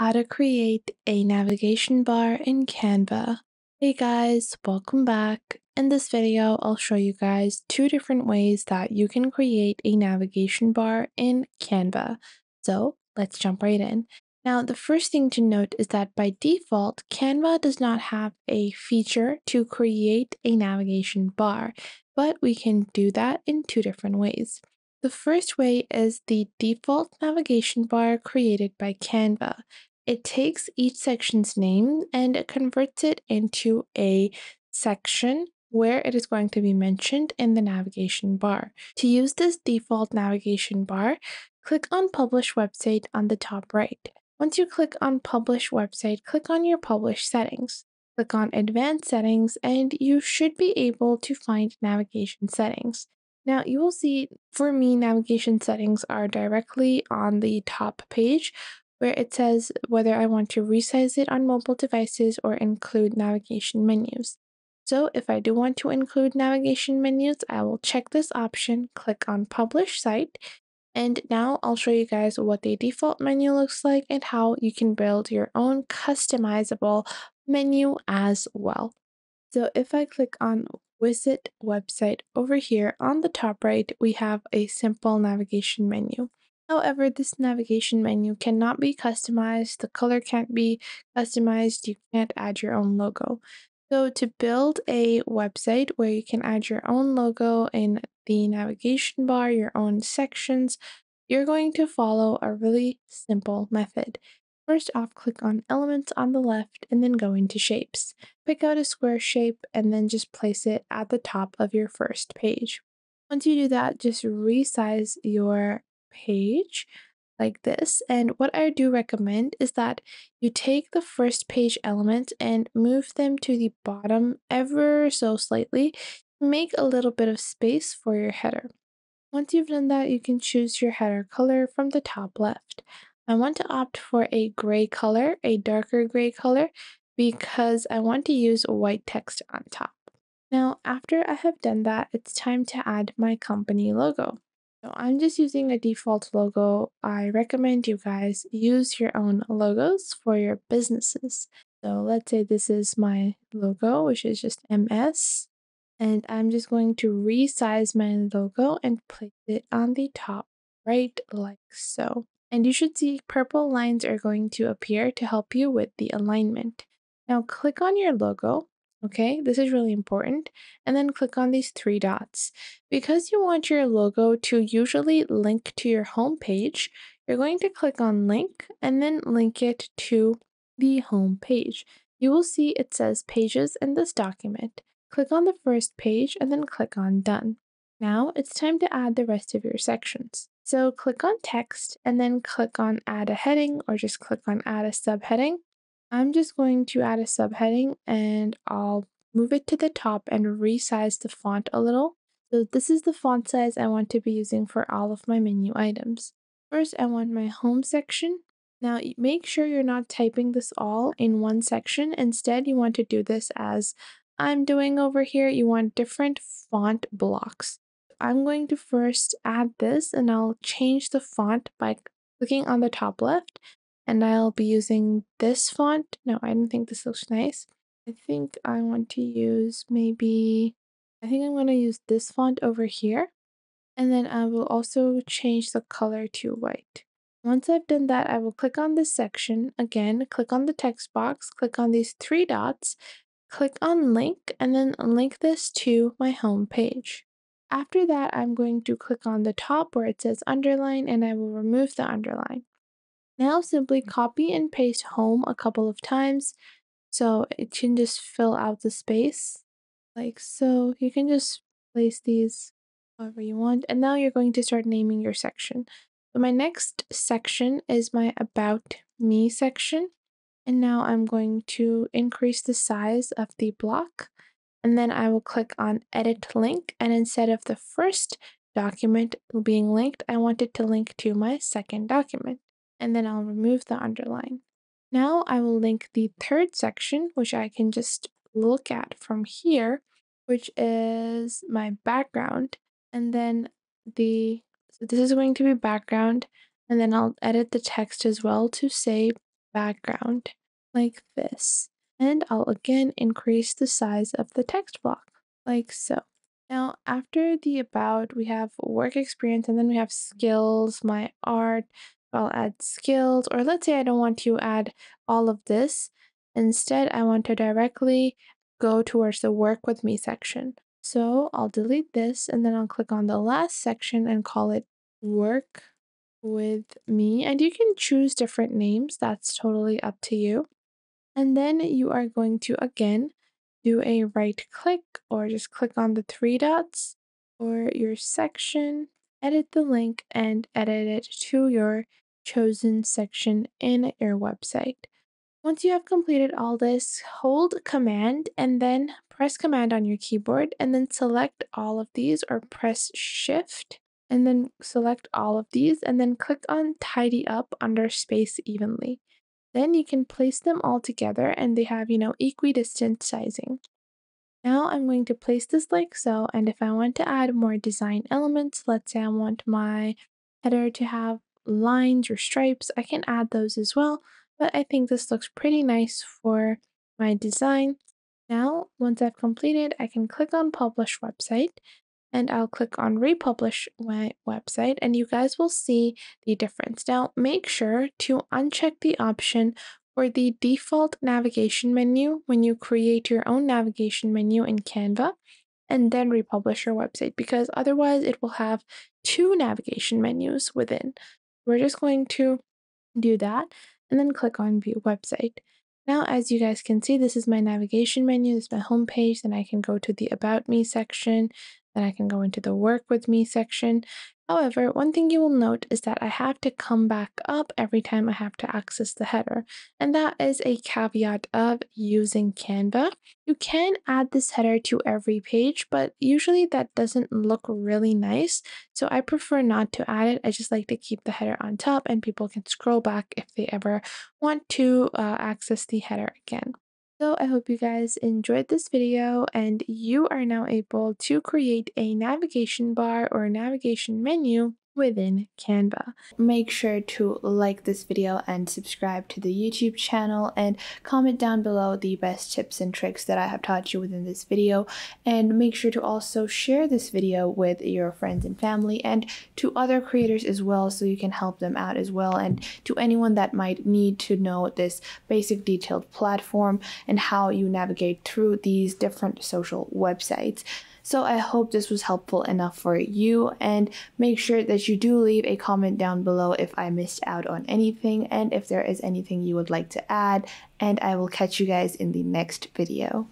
how to create a navigation bar in Canva. Hey guys, welcome back. In this video, I'll show you guys two different ways that you can create a navigation bar in Canva. So let's jump right in. Now, the first thing to note is that by default, Canva does not have a feature to create a navigation bar, but we can do that in two different ways. The first way is the default navigation bar created by Canva. It takes each section's name and converts it into a section where it is going to be mentioned in the navigation bar. To use this default navigation bar, click on Publish Website on the top right. Once you click on Publish Website, click on your Publish settings. Click on Advanced Settings and you should be able to find navigation settings. Now you will see for me navigation settings are directly on the top page where it says whether I want to resize it on mobile devices or include navigation menus. So if I do want to include navigation menus, I will check this option, click on publish site, and now I'll show you guys what the default menu looks like and how you can build your own customizable menu as well. So if I click on visit website over here on the top right, we have a simple navigation menu. However, this navigation menu cannot be customized, the color can't be customized, you can't add your own logo. So to build a website where you can add your own logo in the navigation bar, your own sections, you're going to follow a really simple method. First off, click on Elements on the left and then go into Shapes. Pick out a square shape and then just place it at the top of your first page. Once you do that, just resize your page like this. And what I do recommend is that you take the first page elements and move them to the bottom ever so slightly. Make a little bit of space for your header. Once you've done that, you can choose your header color from the top left. I want to opt for a gray color, a darker gray color, because I want to use white text on top. Now, after I have done that, it's time to add my company logo. So I'm just using a default logo. I recommend you guys use your own logos for your businesses. So let's say this is my logo, which is just MS. And I'm just going to resize my logo and place it on the top right like so and you should see purple lines are going to appear to help you with the alignment. Now click on your logo, okay? This is really important. And then click on these three dots. Because you want your logo to usually link to your home page, you're going to click on link and then link it to the home page. You will see it says pages in this document. Click on the first page and then click on done. Now it's time to add the rest of your sections. So click on text and then click on add a heading or just click on add a subheading. I'm just going to add a subheading and I'll move it to the top and resize the font a little. So this is the font size I want to be using for all of my menu items. First, I want my home section. Now make sure you're not typing this all in one section. Instead, you want to do this as I'm doing over here. You want different font blocks. I'm going to first add this and I'll change the font by clicking on the top left and I'll be using this font. No, I don't think this looks nice. I think I want to use maybe, I think I'm going to use this font over here. And then I will also change the color to white. Once I've done that, I will click on this section. Again, click on the text box, click on these three dots, click on link, and then link this to my home page. After that, I'm going to click on the top where it says underline and I will remove the underline. Now simply copy and paste home a couple of times so it can just fill out the space like so. You can just place these however you want and now you're going to start naming your section. So my next section is my about me section and now I'm going to increase the size of the block and then I will click on edit link and instead of the first document being linked, I want it to link to my second document and then I'll remove the underline. Now I will link the third section, which I can just look at from here, which is my background. And then the, so this is going to be background. And then I'll edit the text as well to say background like this. And I'll again increase the size of the text block like so. Now, after the about, we have work experience and then we have skills, my art. I'll add skills, or let's say I don't want to add all of this. Instead, I want to directly go towards the work with me section. So I'll delete this and then I'll click on the last section and call it work with me. And you can choose different names, that's totally up to you. And then you are going to again do a right click or just click on the three dots or your section, edit the link, and edit it to your chosen section in your website. Once you have completed all this, hold Command and then press Command on your keyboard and then select all of these or press Shift and then select all of these and then click on Tidy Up under Space Evenly. Then you can place them all together and they have, you know, equidistant sizing. Now I'm going to place this like so, and if I want to add more design elements, let's say I want my header to have lines or stripes, I can add those as well, but I think this looks pretty nice for my design. Now, once I've completed, I can click on publish website and I'll click on republish my website and you guys will see the difference. Now, make sure to uncheck the option for the default navigation menu when you create your own navigation menu in Canva and then republish your website because otherwise it will have two navigation menus within. We're just going to do that and then click on view website. Now, as you guys can see, this is my navigation menu, this is my home page. Then I can go to the about me section, then I can go into the work with me section. However, one thing you will note is that I have to come back up every time I have to access the header, and that is a caveat of using Canva. You can add this header to every page, but usually that doesn't look really nice, so I prefer not to add it. I just like to keep the header on top and people can scroll back if they ever want to uh, access the header again. So I hope you guys enjoyed this video and you are now able to create a navigation bar or navigation menu within Canva. Make sure to like this video and subscribe to the YouTube channel and comment down below the best tips and tricks that I have taught you within this video and make sure to also share this video with your friends and family and to other creators as well so you can help them out as well and to anyone that might need to know this basic detailed platform and how you navigate through these different social websites. So I hope this was helpful enough for you and make sure that you do leave a comment down below if I missed out on anything and if there is anything you would like to add and I will catch you guys in the next video.